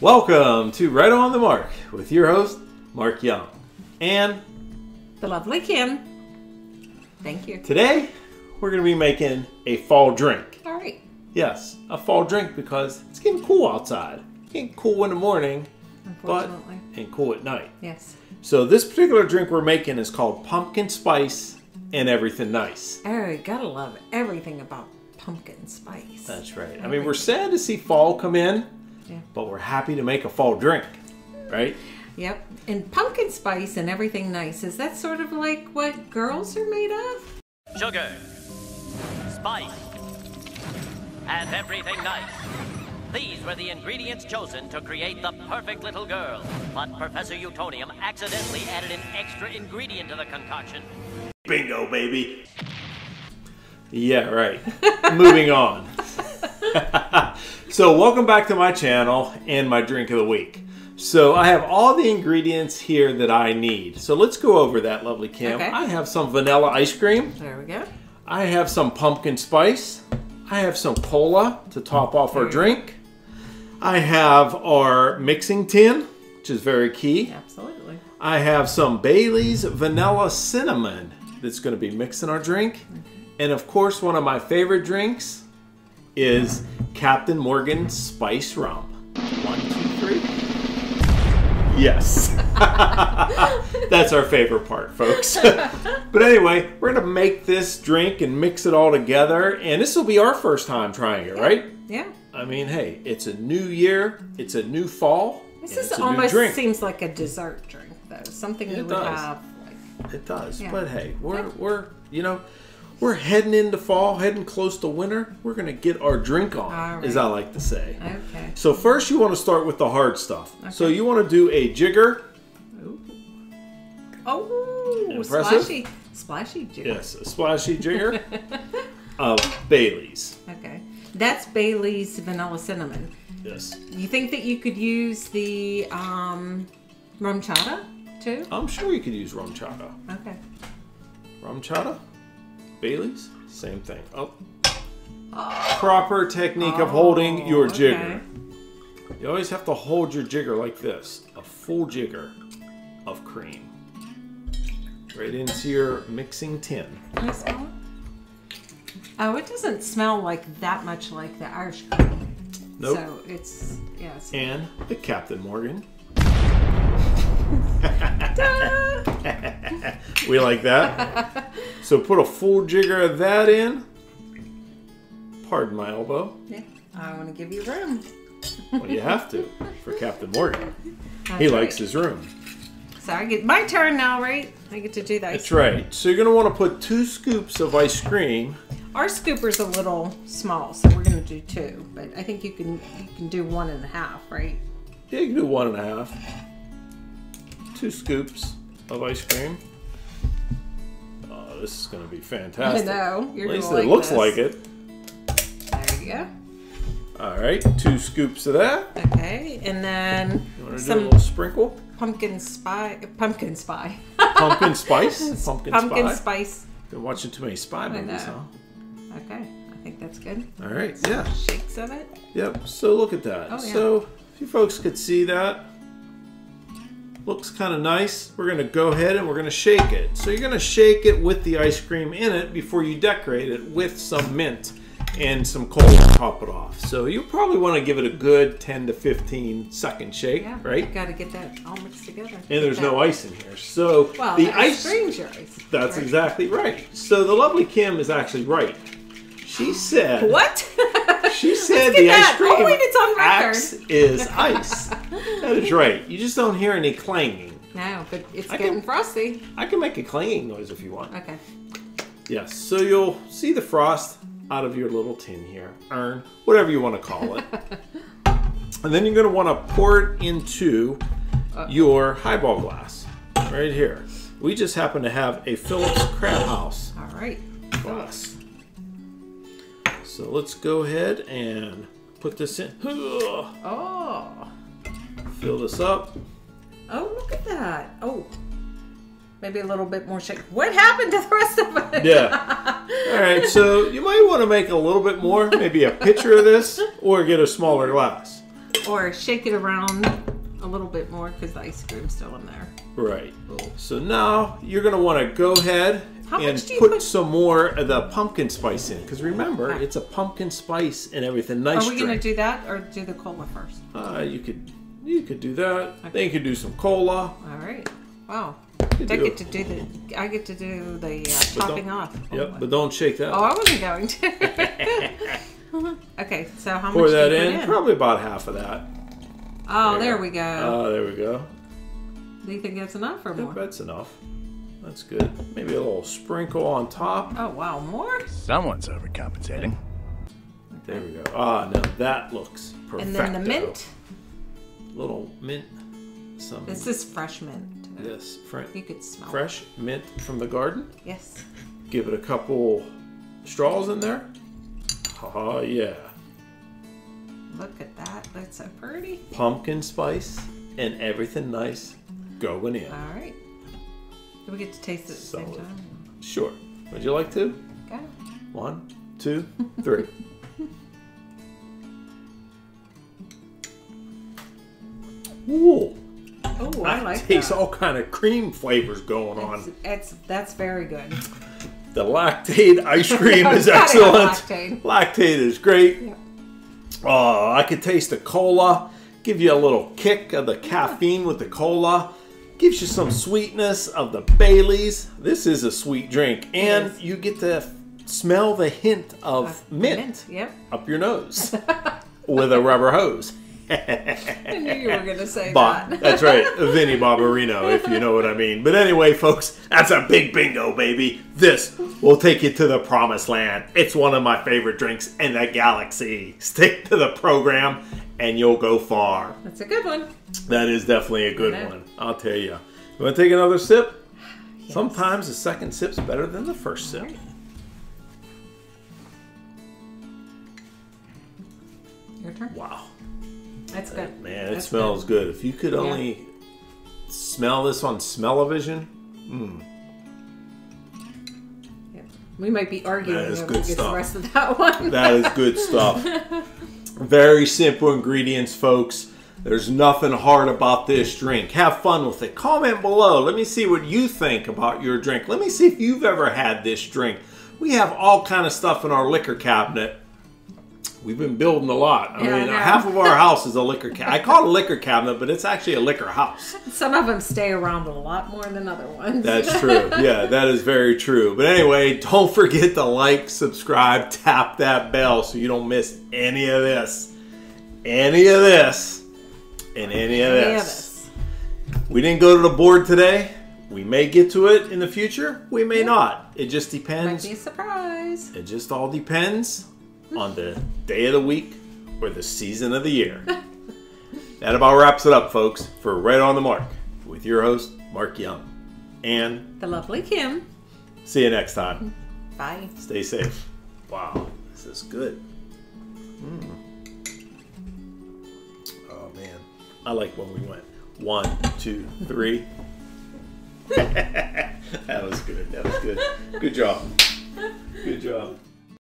Welcome to Right on the Mark with your host, Mark Young. And The lovely Kim. Thank you. today we're going to be making a fall drink. All right. Yes, a fall drink because it's getting cool outside. It's getting cool in the morning, but Unfortunately. and cool at night. Yes. So this particular drink we're making is called Pumpkin Spice and Everything Nice. Oh, you gotta love everything about pumpkin spice. That's right. I mean, we're sad to see fall come in, Yeah. but we're happy to make a fall drink, right? Yep. And pumpkin spice and everything nice. Is that sort of like what girls are made of? sugar, spice, and everything nice. These were the ingredients chosen to create the perfect little girl. But Professor Utonium accidentally added an extra ingredient to the concoction. Bingo, baby. Yeah, right. Moving on. So, welcome back to my channel and my drink of the week. So, I have all the ingredients here that I need. So, let's go over that, lovely Kim. Okay. I have some vanilla ice cream. There we go. I have some pumpkin spice. I have some cola to top off our drink. I have our mixing tin, which is very key. Absolutely. I have some Bailey's vanilla cinnamon that's going to be mixing our drink. And of course, one of my favorite drinks is Captain Morgan Spice Rum. One, two, three. Yes. That's our favorite part, folks. but anyway, we're going to make this drink and mix it all together. And this will be our first time trying it, right? Yeah. I mean, hey, it's a new year, it's a new fall. This is it's a new almost drink. seems like a dessert drink, though. Something It you would does. have. Like, It does, Yeah. but hey, we're Yeah. we're you know we're heading into fall, heading close to winter. We're gonna get our drink on, All as. I like to say. okay. So first, you want to start with the hard stuff. Okay. So you want to do a jigger, Ooh. Oh, Impressive? splashy, splashy jigger. yes, a splashy jigger of Bailey's. Okay. That's Bailey's vanilla cinnamon. Yes, You think that you could use the um, RumChata too? I'm sure you could use RumChata. Okay. RumChata, Bailey's, same thing. Oh, proper technique of holding oh, your Oh, okay. jigger. You always have to hold your jigger like this a full jigger of cream. Right into your mixing tin. Can I smell it? Oh, it doesn't smell like that much like the Irish cream. Nope. So it's yes. And the Captain Morgan. we like that. So put a full jigger of that in. Pardon my elbow. yeah. I want to give you room. Well, you have to for Captain Morgan. That's He right. likes his room. So I get my turn now, right? I get to do that. That's right. So you're going to want to put two scoops of ice cream. Our scooper's a little small, so we're gonna do two. But I think you can you can do one and a half, right? Yeah, you can do one and a half. Two scoops of ice cream. Oh, this is going to be fantastic. I know. You're At least it like looks this. like it. There you go. All right, two scoops of that. Okay, and then You want to do a some little sprinkle? pumpkin spy, pumpkin spy, Pumpkin spice? Pumpkin, pumpkin spice? spice. Been watching too many spy movies, huh? Okay, I think that's good. All right, yeah. Shakes of it. Yep, so look at that. Oh, yeah. So, if you folks could see that, looks kind of nice. We're going to go ahead and we're going to shake it. So, you're going to shake it with the ice cream in it before you decorate it with some mint and some cold to top it off. So, you'll probably want to give it a good 10 to 15 second shake, Yeah, right? Got to get that all mixed together. And there's no ice in here. So, Well, the the ice cream's your ice. That's right? exactly right. So the lovely Kim is actually right. She said What? she said the ice cream wait, it's on record. acts is ice. That is right. You just don't hear any clanging. no, but it's I getting can- frosty. I can make a clanging noise if you want. Okay. Yes. So you'll see the frost out of your little tin here, urn, whatever you want to call it. and then you're going to want to pour it into your highball glass right here. We just happen to have a Phillips Crab House All right. glass. So let's go ahead and put this in. Oh. Fill this up. Oh, look at that. Oh. Maybe a little bit more shake. What happened to the rest of it? Yeah. All right, so you might want to make a little bit more, maybe a pitcher of this, or get a smaller glass. or shake it around a little bit more because the ice cream's still in there. Right. So now you're gonna want to go ahead How and much do you put, put- some more of the pumpkin spice in, because remember Okay. it's a pumpkin spice and everything. Nice Are we gonna do that or do the cola first? Uh, you could you could do that. Then you could do some cola. All right. Wow. I get it. to do the. I get to do the uh, topping don't- off. Yep, but don't shake that. Oh, I wasn't going to. okay, so how Pour much that do you in. put in? Probably about half of that. Oh, there we go. Oh, there we go. do you think that's enough or Yep, more? that's enough. That's good. Maybe a little sprinkle on top. Oh wow, more. Someone's overcompensating. There we go. Ah, now that looks perfect. And then the mint. Little mint. Some. This is fresh mint. Yes, fr- You could smell. it. fresh mint from the garden. Yes. Give it a couple straws in there. Oh yeah. Look at that. That's so pretty. Pumpkin spice and everything nice going in. All right. Do we get to taste it at the same time? Sure. Would you like to? Okay. One, two, three. Ooh, Oh, I I like taste that. all kind of cream flavors going on. It's, that's very good. The Lactaid ice cream is excellent. Lactaid. Lactaid is great. Yeah. Oh, I could taste the cola. Give you a little kick of the caffeine with the cola. Gives you some sweetness of the Bailey's. This is a sweet drink, and you get to smell the hint of mint, Yep. up your nose with a rubber hose. I knew you were gonna say Bob, that. that's right, Vinny Barbarino, if you know what I mean. But anyway, folks, that's a big bingo, baby. This will take you to the promised land. It's one of my favorite drinks in the galaxy. Stick to the program, and you'll go far. That's a good one. That is definitely a good Yeah. one. I'll tell you. You want to take another sip? Sometimes the second sip's better than the first sip. Your turn. Wow. That's good. Man, it That's smells good. If you could Yeah. only smell this on Smell-O-Vision, hmm. Yeah. We might be arguing That is over good the stuff. rest of that one. That is good stuff. Very simple ingredients, folks. There's nothing hard about this drink. Have fun with it. Comment below. Let me see what you think about your drink. Let me see if you've ever had this drink. We have all kind of stuff in our liquor cabinet. We've been building a lot. I Yeah, mean, half of our house is a liquor cabinet. I call it a liquor cabinet, but it's actually a liquor house. Some of them stay around a lot more than other ones. That's true. Yeah, that is very true. But anyway, don't forget to like, subscribe, tap that bell so you don't miss any of this. Any of this. And any of Any of this. We didn't go to the board today. We may get to it in the future. We may not. It just depends. Might be a surprise. It just all depends on the day of the week or the season of the year. that about wraps it up, folks, for Right on the Mark with your host, Mark Young. And The lovely Kim. see you next time. Bye. Stay safe. Wow, this is good. Mm. Oh, man. I like when we went one, two, three. that was good. That was good. Good job. Good job.